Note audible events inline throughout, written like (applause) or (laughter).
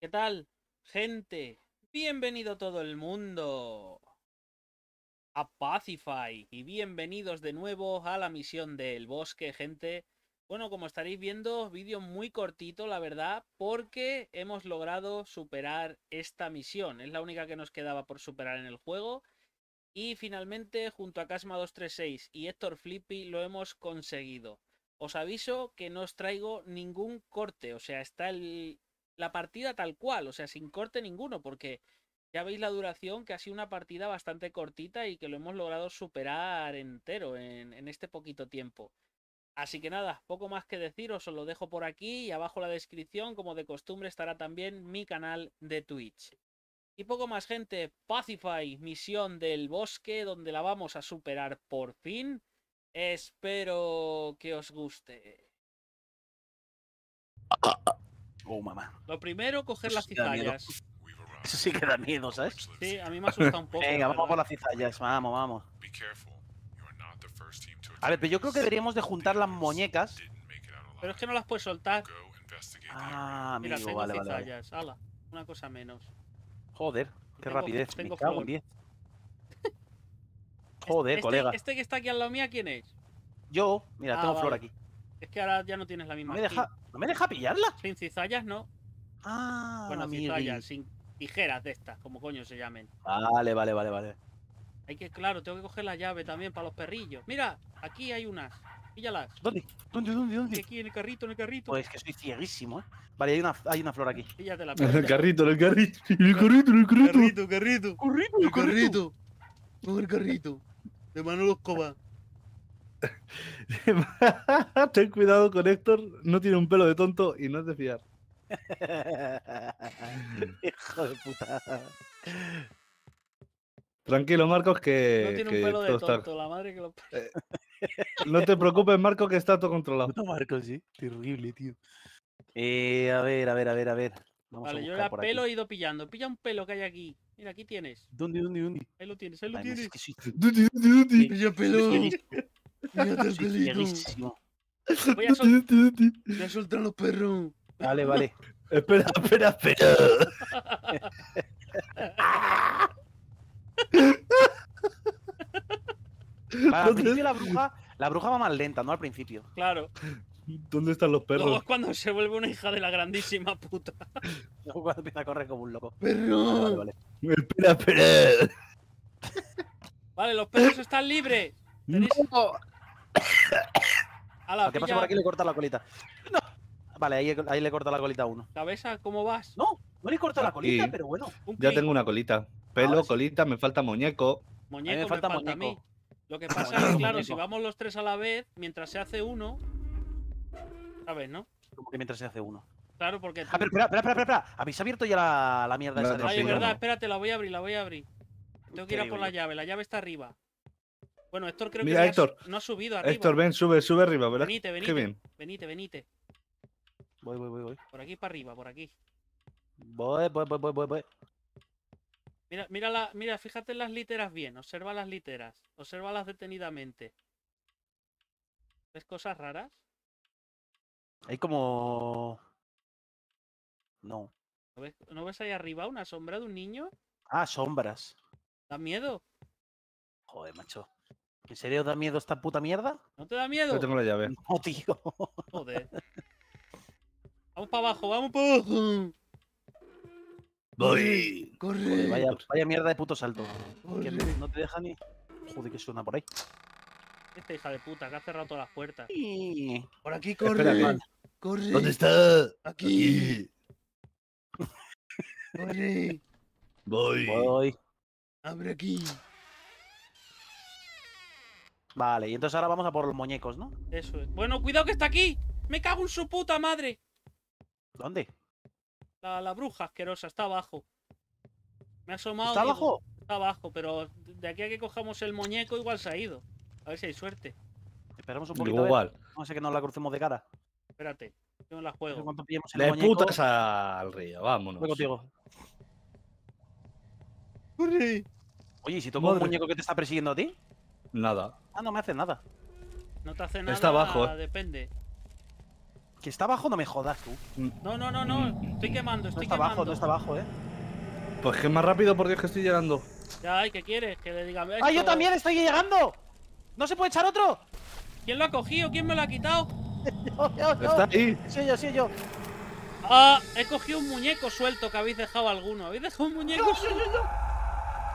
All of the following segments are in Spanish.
¿Qué tal, gente? Bienvenido todo el mundo a Pacify y bienvenidos de nuevo a la misión del bosque, gente. Bueno, como estaréis viendo, vídeo muy cortito, la verdad, porque hemos logrado superar esta misión. Es la única que nos quedaba por superar en el juego. Y finalmente, junto a Casma236 y Héctor Flippy, lo hemos conseguido. Os aviso que no os traigo ningún corte, o sea, está el, la partida tal cual, o sea, sin corte ninguno, porque ya veis la duración, que ha sido una partida bastante cortita y que lo hemos logrado superar entero en, este poquito tiempo. Así que nada, poco más que deciros, os lo dejo por aquí y abajo en la descripción, como de costumbre, estará también mi canal de Twitch. Y poco más gente, Pacify, misión del bosque, donde la vamos a superar por fin. Espero que os guste. Oh, mamá. Lo primero, coger las cizallas. Eso sí que da miedo, ¿sabes? Sí, a mí me asusta un poco. Venga, vamos por las cizallas. Vamos, vamos. A ver, pero yo creo que deberíamos de juntar las muñecas. Pero es que no las puedes soltar. Ah, Mira, amigo, tengo vale, vale, vale. cizallas. Hala, una cosa menos. Joder, qué Tengo- rapidez. tengo Me cago flor. en 10. (laughs) Joder, este, colega. Este que está aquí al lado mía, ¿quién es? Yo, mira, Ah, tengo flor vale. aquí. Es que ahora ya no tienes la ¿No misma. me, deja, ¿No me deja pillarla? Sin cizallas, no. Ah, bueno, cizallas, sin tijeras de estas, como coño se llamen. Vale, vale, vale, vale. Hay que, claro, tengo que coger la llave también para los perrillos. Mira, aquí hay unas. Píllalas. ¿Dónde? ¿Dónde, dónde, Aquí, dónde? aquí, en el carrito, en el carrito. Pues que soy cieguísimo, ¿eh? Vale, hay una, hay una flor aquí. Píllatela. En (laughs) el píllatela. carrito, en el carrito, en el carrito, en el carrito. Carrito, carrito. ¡Corrito, El carrito. Con el carrito. De Manolo Escobar. (laughs) Ten cuidado con Héctor, no tiene un pelo de tonto y no es de fiar. (laughs) Hijo de puta. Tranquilo, Marcos, que, no tiene que un pelo de está- tonto, la madre que lo. No te preocupes, Marcos, que está todo controlado. Puto Marcos, sí. Terrible, tío. Eh, a ver, a ver, a ver, a ver. Vamos Vale, a yo por pelo aquí. he ido pillando. Pilla un pelo que hay aquí. Mira, aquí tienes. ¿Dónde, dónde, dónde? Ahí lo tienes, ahí lo Ay, no, es tienes. que soy Duti, duti, duti. Pilla soy Voy a, sol- voy a soltar los perros. Vale, vale. (laughs) Espera, espera, espera. (laughs) Vale, al ¿Dónde? principio la bruja, la bruja va más lenta, ¿no? Al principio. Claro. ¿Dónde están los Luego perros? es cuando se vuelve una hija de la grandísima puta. (laughs) Luego cuando empieza a correr como un loco. ¡Perro! Vale, vale. Espera, espera. Vale, los perros están libres. Tenéis. Ala, Al que pase pilla por aquí le corta la colita. No. Vale, ahí, ahí le corta la colita a uno. cabeza, ¿cómo vas? No, no le corta la colita, Aquí. pero bueno. Ya tengo una colita. Pelo, sí. colita, me falta muñeco. Muñeco, me me falta, falta a mí. muñeco. Lo que (laughs) pasa es Muñeco, que, claro, si muñeco. vamos los tres a la vez, mientras se hace uno. ¿Sabes, no? Como que mientras se hace uno. Claro, porque. Ah, pero espera, espera, espera, espera. ¿Habéis abierto ya la, la mierda No, esa? no, de Ay, es verdad, no. espérate, la voy a abrir, la voy a abrir. Tengo que ir a por la llave, la llave está arriba. Bueno, Héctor creo Mira, que Héctor. no ha subido arriba. Héctor, ven, sube, sube arriba, ¿verdad? venite, venite, Qué bien. venite, venite. Voy, voy, voy, voy. Por aquí para arriba, por aquí. Voy, voy, voy, voy, voy, voy. Mira, mira, la, mira, fíjate en las literas bien, observa las literas, obsérvalas detenidamente. ¿Ves cosas raras? Hay como. No. ¿No ves, ¿No ves ahí arriba una sombra de un niño? Ah, sombras. ¿Da miedo? Joder, macho. ¿En serio da miedo esta puta mierda? ¿No te da miedo? Yo tengo la llave. No, tío. Joder. Vamos para abajo, vamos para abajo. Voy. Corre. Joder, vaya, vaya mierda de puto salto. Que no te deja ni. Joder, que suena por ahí. Esta hija de puta que ha cerrado todas las puertas. Por aquí corre. Corre. ¿Dónde está? Aquí. Corre. Voy. Voy. Abre aquí. Vale, y entonces ahora vamos a por los muñecos, ¿no? Eso es. Bueno, cuidado que está aquí. Me cago en su puta madre. ¿Dónde? La, la bruja asquerosa está abajo. Me ha asomado. ¿Está digo, abajo? Está abajo, pero de aquí a que cojamos el muñeco igual se ha ido. A ver si hay suerte. Esperamos un poquito. Igual. No sé que nos la crucemos de cara. Espérate. Yo no la No sé juego. pillemos el Le muñeco. putas al río, vámonos. Voy contigo. ¡Corre! Oye, ¿y si toco un muñeco que te está persiguiendo a ti? Nada. Ah, no me hace nada. No te hace nada. Está abajo, eh. Depende. Que está abajo, no me jodas tú. No, no, no, no. Estoy quemando, No estoy está quemando. abajo, no está abajo, eh. Pues que más rápido, por Dios, que estoy llegando. Ya, ¿y qué quieres? Que le diga. ¡Ah, yo también estoy llegando! ¿No se puede echar otro? ¿Quién lo ha cogido? ¿Quién me lo ha quitado? (laughs) Yo, yo, yo. Está ahí. Sí, yo, sí, yo. Ah, he cogido un muñeco suelto que habéis dejado alguno. ¿Habéis dejado un muñeco yo, suelto? yo, yo.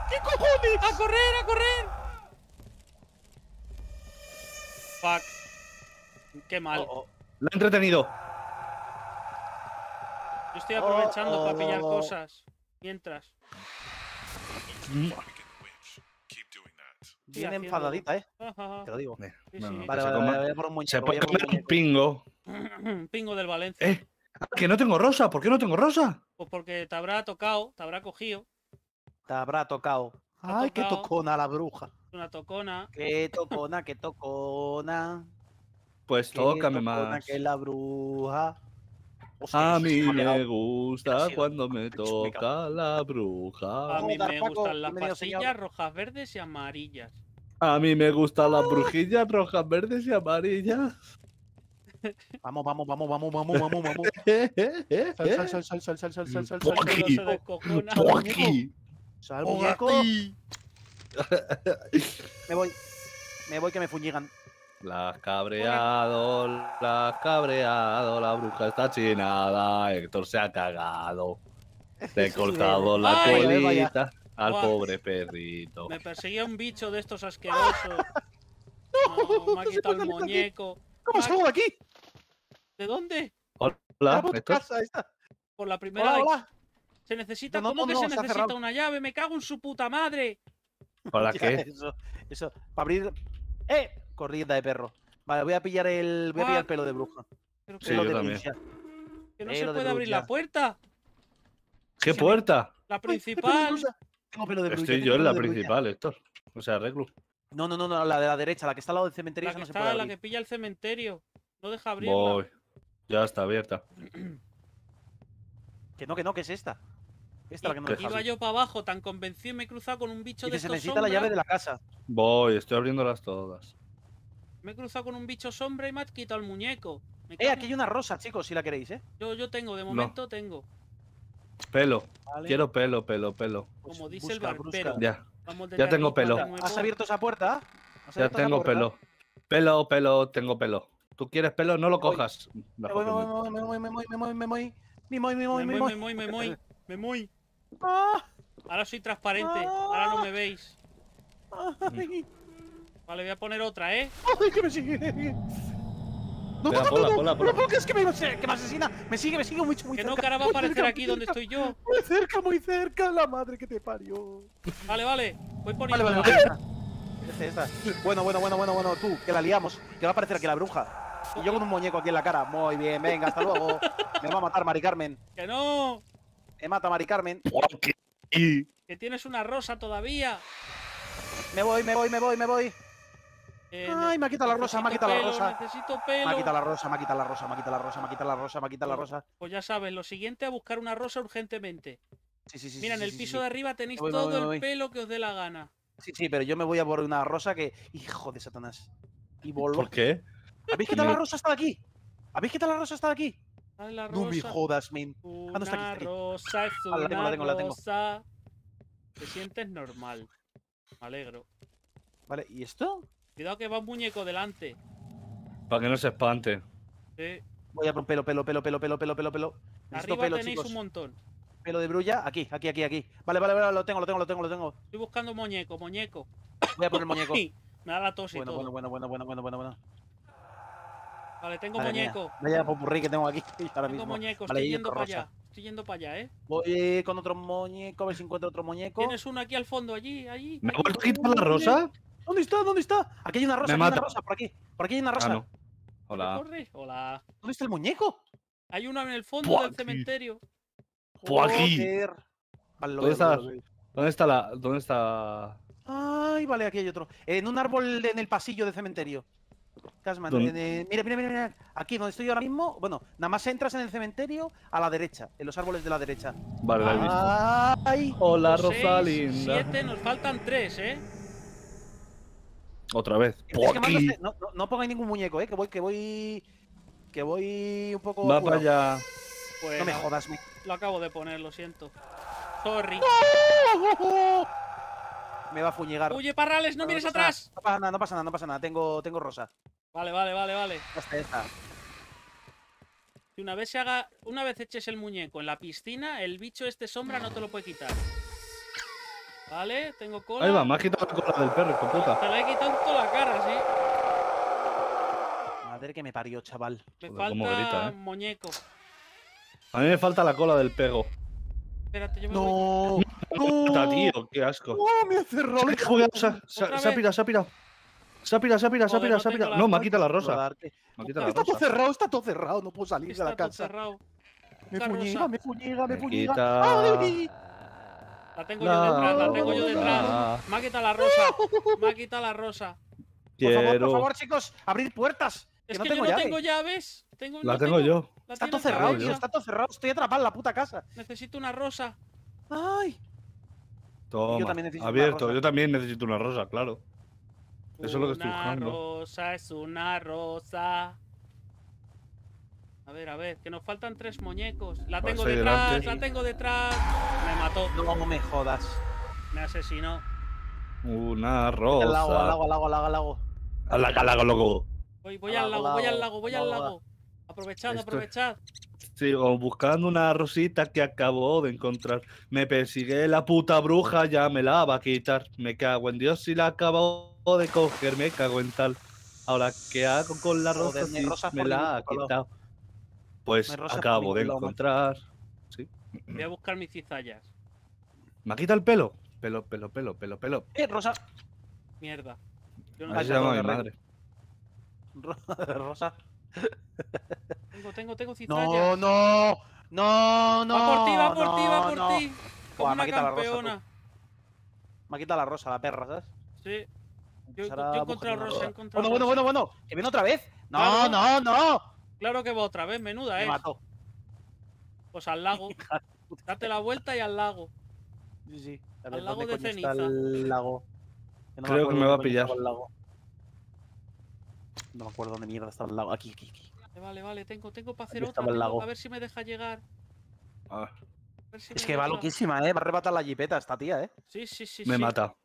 ¿Qué cojones? ¡A correr, a correr! Fuck. Qué mal. Oh, oh. Lo he entretenido. Yo estoy aprovechando para pillar oh. cosas. Mientras. That. Bien haciendo- enfadadita, eh. Ajá. Te lo digo. Sí, No, sí. no, Vale, se vale, vale, por un muñeco. Se puede un comer un pingo. (clears throat) Pingo del Valencia. Eh, que no tengo rosa. ¿Por qué no tengo rosa? Pues porque te habrá tocado, te habrá cogido. Te habrá tocado. Ay, qué tocona la bruja. Una tocona. Qué tocona, qué tocona. Pues qué tócame tocona más. que la bruja. A mí me gusta cuando me toca la A bruja. mí dar, me gustan las pastillas rojas, verdes y amarillas. A mí me gustan las brujillas rojas, verdes y amarillas. Vamos, vamos, vamos, vamos, vamos, vamos, vamos. Sal, sal, sal, sal, sal, sal, sal, sal, sal, Por sal, Sal, muñeco. (laughs) Me voy. Me voy que me fuñigan. La has cabreado, la has cabreado, la bruja está chinada, Héctor se ha cagado. Le he (laughs) cortado la Ay. colita al Guau. pobre perrito. Me perseguía un bicho de estos asquerosos. (laughs) No, me ha quitado el muñeco. ¿Cómo salgo de aquí? ¿De dónde? Hola, Héctor. casa esta. Por la primera Hola, vez. hola. Se necesita. No, no, ¿Cómo no, que no, se necesita cerrado. una llave? Me cago en su puta madre. ¿Hola qué? Eso, eso. Para abrir. ¡Eh! Corrienda de perro. Vale, voy a pillar el. Voy a pillar el pelo de bruja. Pero que, Sí, yo de también. que no se puede abrir la puerta. ¿Qué puerta? La principal. Tengo pelo de bruja. Estoy yo en la principal, Héctor. O sea, arreglo. No, no, no, no, la de la derecha, la que está al lado del cementerio, La que no se puede la que pilla el cementerio. No deja abrirla. Voy. Ya está abierta. Que no, que no, que es esta. Esta la que no Iba yo para abajo, tan convencido y me he cruzado con un bicho de Dice, se estos necesita la llave de la casa. Voy, estoy abriéndolas todas. Me he cruzado con un bicho sombra y me ha quitado el muñeco. Me Eh, cago aquí hay una rosa, chicos, si la queréis, ¿eh? Yo, yo tengo, de momento tengo. Pelo. Vale. Quiero pelo, pelo, pelo. Pues como dice el barbero. busca. Ya, Vamos de Ya tengo pelo. de. ¿Has abierto esa puerta? ¿Has ya tengo puerta? pelo. Pelo, pelo, tengo pelo. ¿Tú quieres pelo? No lo voy. cojas. Me voy, me voy, me voy, me voy, me voy, me voy. Me voy, me voy, Me me voy, voy. me voy, me voy, me voy. Ah, Ahora soy transparente, ahora no me veis. ay, Vale, voy a poner otra, ¿eh? ay, que me sigue. No, Venga, no, no, no, no, no, que es que me, que me asesina. Me sigue, me sigue muy, muy Que cerca. no, que ahora va a aparecer cerca, aquí donde cerca, estoy yo. Muy cerca, muy cerca, la madre que te parió. Vale, vale, voy poniendo. vale, vale. Esta. Bueno, bueno, bueno, bueno, bueno, tú, que la liamos. Que va a aparecer aquí la bruja. Y yo con un muñeco aquí en la cara. Muy bien, venga, hasta luego. (laughs) Me va a matar Mari Carmen. Que no, Me mata Mari Carmen. Y que tienes una rosa todavía. Me voy, me voy, me voy, me voy. Eh, Ay, me ha quitado la rosa, me ha quitado la pelo, rosa. Necesito Me ha pelo. quitado la rosa, me ha quitado la rosa, me ha quitado la rosa, me ha quitado la rosa, me ha quitado la rosa. Pues ya sabes, lo siguiente a buscar una rosa urgentemente. Sí, sí, sí. Mira, en el sí, piso sí. de arriba tenéis voy, voy, todo voy. el pelo que os dé la gana. Sí, sí, pero yo me voy a por una rosa que. Hijo de Satanás. Y volvo. ¿Por qué? ¿Habéis quitado la rosa hasta de aquí? ¿Habéis quitado la rosa hasta de aquí? No me jodas, men. No está aquí, rosa es Ah, la tengo, la tengo, la tengo. rosa. Te sientes normal. Me alegro. Vale, ¿y esto? Cuidado que va un muñeco delante. Para que no se espante. Sí. Voy a por pelo, pelo, pelo, pelo, pelo, pelo, pelo, pelo. Arriba pelo, tenéis chicos. un montón. Pelo de brulla. Aquí, aquí, aquí, aquí. Vale, vale, vale, lo tengo, lo tengo, lo tengo, lo tengo. Estoy buscando muñeco, muñeco. Voy a por el muñeco. (laughs) Me da la tos y Bueno, todo. bueno, bueno, bueno, bueno, bueno, bueno, bueno. Vale, tengo Madre mía, muñeco. Vaya popurrí que tengo aquí (laughs) ahora Tengo mismo. muñeco, Vale, estoy yendo para rosa. allá. Estoy yendo para allá, ¿eh? Voy con otro muñeco, a ver si encuentro otro muñeco. Tienes uno aquí al fondo, allí, allí. ¿Me vuelto a quitar la rosa? ¿Dónde está? ¿Dónde está? Aquí hay una rosa, Me aquí hay una mata. rosa, por aquí. Por aquí hay una rosa. Ah, no. Hola. Corre. Hola. ¿Dónde está el muñeco? Hay uno en el fondo del aquí. cementerio. Por aquí. Vale, ¿Dónde veo. ¿Dónde está la.? ¿Dónde está.? Ay, vale, aquí hay otro. En un árbol en el pasillo del cementerio. En, eh, mira, mira, mira, mira. Aquí donde estoy ahora mismo. Bueno, nada más entras en el cementerio a la derecha, en los árboles de la derecha. Vale, la he visto. Ay, Hola, Seis, Rosalinda. Siete, nos faltan tres, ¿eh? Otra vez. es Por que mando este- no, no, no pongáis ningún muñeco, eh, que voy, que voy. que voy un poco. Va para allá. Pues No me jodas, me. lo acabo de poner, lo siento. Sorry. Me va a fuñigar. Huye, Parrales, no mires pasa nada, atrás. No pasa nada, no pasa nada, no pasa nada. Tengo, tengo rosa. Vale, vale, vale, vale. Ya está, ya está. Si una vez se haga, una vez eches el muñeco en la piscina, el bicho este sombra no te lo puede quitar. Vale, tengo cola. Ahí va, me ha quitado la cola del perro, hijo puta. Te la he quitado en toda la cara, sí. Madre que me parió, chaval. Me Joder, falta grita, eh. muñeco. A mí me falta la cola del pego. Espérate, yo me voy. No. Puta, No. tío, qué asco. No, me ha cerrado el Se ha se se pirado, se ha pirado. Se ha pirado, se ha pirado, se ha pirado, no se ha pirado. la No, me ha rosa. quitado la rosa. Me la Está todo rosa. cerrado, está todo cerrado. No puedo salir de Está la todo casa. cerrado. Me Busca fuñiga, rosa. me fuñiga, me Me fuñiga. quita- ¡Ay! La tengo yo detrás, la tengo yo detrás. La- Me ha quitado la rosa. Me ha quitado la rosa. Por favor, por favor, chicos, abrir puertas. Que Es no que tengo yo no llave. tengo llaves. Tengo, La no tengo yo. La Está todo cerrado, tío, está todo cerrado. Estoy atrapado en la puta casa. Necesito una rosa. Ay. Toma. también necesito una Abierto, rosa. yo también necesito una rosa, claro. Eso es lo que estoy Una buscando. rosa es una rosa. A ver, a ver, que nos faltan tres muñecos. La tengo detrás, delante. la tengo detrás. Me mató, No me jodas. me asesinó. Una Al lago, al rosa. lago, al lago, al lago, al lago. Al lago, al lago, loco. Voy, voy Al lago, lago, voy al lago, lago, voy al lago. Aprovechad, Estoy- aprovechad. Sigo buscando una rosita que acabo de encontrar. Me persigue la puta bruja, ya me la va a quitar. Me cago en Dios si la acabo de coger, me cago en tal. Ahora, ¿qué hago con la rosa si me la ha quitado? Pues acabo de encontrar. Voy a buscar mis cizallas. ¿Me ha quitado el pelo? Pelo, pelo, pelo, pelo, pelo. Eh, Rosa. Mierda. Yo no Así se llama mi madre. (laughs) Rosa. Tengo, tengo, tengo No, cizallas. no. No, no. va por ti, va por ti, va no, por no. ti. Como Buah, me una la rosa, campeona. Me ha quitado la rosa, la perra, ¿sabes? Sí. Yo, he encontrado rosa, he encontrado Bueno, bueno, bueno, bueno. Que viene otra vez. No, Claro. no, no. Claro que va otra vez, menuda, Me ¿eh? mató. Pues al lago. (laughs) Date la vuelta y al lago. Sí, sí. A Al ver, lago ¿dónde de está ceniza. el lago? Que no Creo que me va a pillar. el lago. No me acuerdo dónde mierda estaba el lago. Aquí, aquí, aquí. Vale, Vale, vale, tengo, tengo para hacer otra. tengo- a ver si me deja llegar. Ah, a ver si Es que va deja. loquísima, ¿eh? Va a arrebatar la jipeta esta tía, ¿eh? Sí, sí, sí. me sí. mata.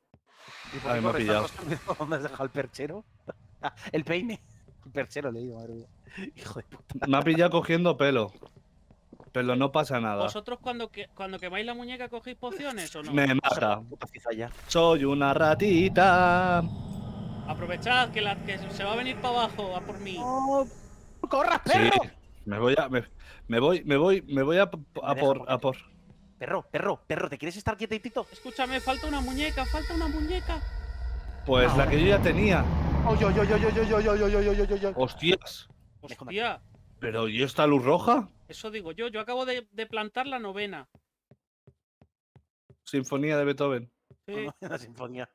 ¿Y por Ay, qué me ha pillado. (laughs) ¿Dónde has dejado el perchero? (laughs) El peine. El perchero, le digo, madre mía. Hijo de puta. Me ha pillado cogiendo pelo. Pero no pasa nada. ¿Vosotros cuando, que, cuando quemáis la muñeca cogéis pociones o no? Me mata. Soy una ratita. Aprovechad que, se va a venir para abajo, a por mí. ¡Oh! ¡Corras, perro! Me voy a. Me, voy, me voy, me voy a, por, a por. Perro, perro, perro, ¿te quieres estar quietito? Escúchame, falta una muñeca, falta una muñeca. Pues la que yo ya tenía. ¡Oy, oy, oy, oy, hostias Hostia. ¿Pero y esta luz roja? Eso digo yo, yo acabo de, de plantar la novena. Sinfonía de Beethoven. Sí. La sinfonía.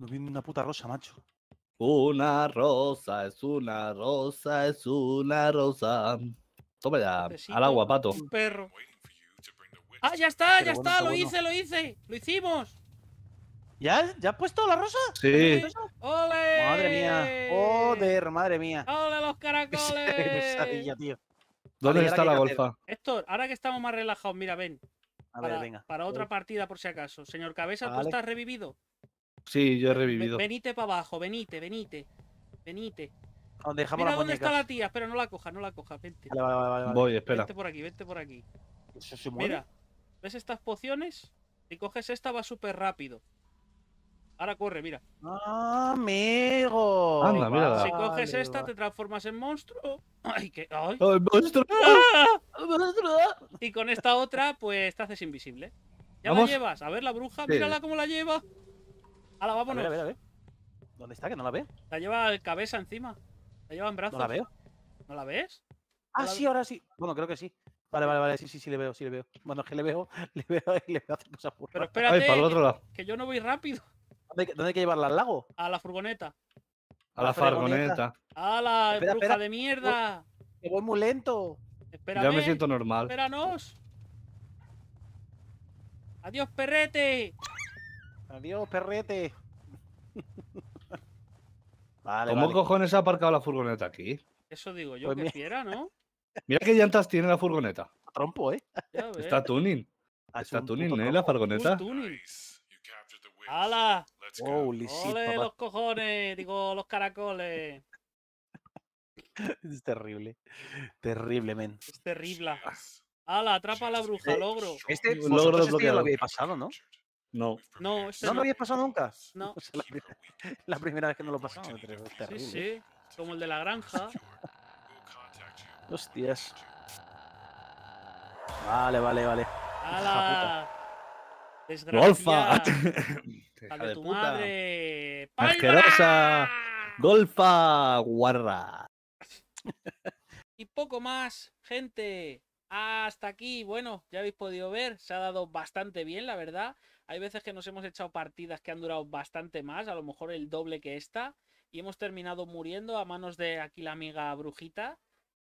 No viene una puta rosa, macho. Una rosa, es una rosa, es una rosa. Toma ya, Necesito al agua, pato. Un perro. ¡Ah, ya está, Pero ya bueno, está! ¡Lo bueno. hice, lo hice! ¡Lo hicimos! ¿Ya? ¿Ya has puesto la rosa? Sí. ¡Ole! Madre mía. Joder, madre mía. ¡Ole los (laughs) Qué caracoles! pesadilla, tío. ¿Dónde Vale, ¿y está la golfa? Héctor, ahora que estamos más relajados, mira, ven. A para, ver, venga. para otra partida, por si acaso. Señor Cabeza, ¿tú Vale. estás revivido? Sí, yo he revivido. Venite para abajo, venite, venite. Venite. Donde dejamos Mira dónde está la tía. Espera, no la cojas, no la cojas. Vente. Vale, vale, vale, vale. Voy, espera. Vente por aquí, vente por aquí. ¿Eso se mueve? Mira, ¿ves estas pociones? Si coges esta va súper rápido. Ahora corre, mira. ¡Ah, amigo! Anda, mírala. Si coges esta, vale. te transformas en monstruo. ¡Ay, qué! ¡Ay! ¡Ay, monstruo! ¡Ah! Y con esta otra, pues te haces invisible. ¿Ya Vamos. la llevas? A ver, la bruja, Sí. mírala cómo la lleva. Hala, A vámonos. ver, a ver, a ver. ¿Dónde está? Que no la veo. La lleva el cabeza encima. La lleva en brazos. No la veo. ¿No la ves? Ah, la sí, ahora sí. Bueno, creo que sí. Vale, vale, vale. Sí, sí, sí, le veo, sí, le veo. Bueno, es que le veo, (laughs) le veo y le veo hacer cosas por Pero Ay, espérate, para el otro lado. que yo no voy rápido. ¿Dónde, hay que- dónde hay que llevarla al lago? A la furgoneta. A la La fregoneta. fargoneta. ¡A la Espera, bruja espera. de mierda! Que voy muy lento. Espérame. Ya me siento normal. Espéranos. Adiós, perrete. Adiós, perrete. (laughs) Vale, ¿Cómo vale. cojones ha aparcado la furgoneta aquí? Eso digo yo, Pues que mira. fiera, ¿no? Mira qué llantas tiene la furgoneta. Trompo, ¿eh? Está tuning. Está tuning, ¿eh? La furgoneta. ¡Hala! Holy shit, ¡Ole papá. los cojones! Digo, los caracoles. (laughs) Es terrible. Terrible, men. Es terrible. ¡Hala! Atrapa a la bruja, logro. Este, Logro este ya desbloqueado. lo habéis pasado, ¿no? No. No, este ¿No no. lo habéis pasado nunca? No. O (laughs) sea, la, pri- la primera vez que no lo pasamos. Sí, terrible. sí. Como el de la granja. Hostias. Vale, vale, vale. ¡Hala! ¡Golfa! ¡Desgracia! Hija ¡Hija de tu puta. madre! Asquerosa. Golfa, guarra. Y poco más, gente. Hasta aquí, bueno, ya habéis podido ver, se ha dado bastante bien, la verdad. Hay veces que nos hemos echado partidas que han durado bastante más, a lo mejor el doble que esta, y hemos terminado muriendo a manos de aquí la amiga brujita.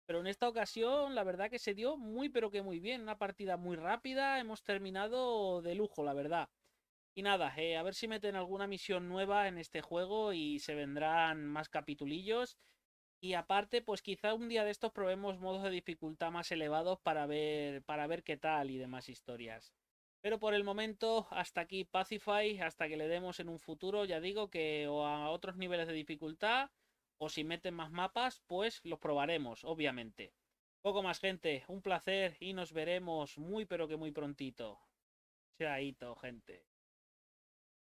Pero en esta ocasión, la verdad que se dio muy, pero que muy bien. Una partida muy rápida, hemos terminado de lujo, la verdad. Y nada, eh, a ver si meten alguna misión nueva en este juego y se vendrán más capitulillos. Y aparte, pues quizá un día de estos probemos modos de dificultad más elevados para ver, para ver qué tal y demás historias. Pero por el momento, hasta aquí Pacify, hasta que le demos en un futuro, ya digo que o a otros niveles de dificultad, o si meten más mapas, pues los probaremos, obviamente. Poco más gente, un placer y nos veremos muy pero que muy prontito. Chaito, gente.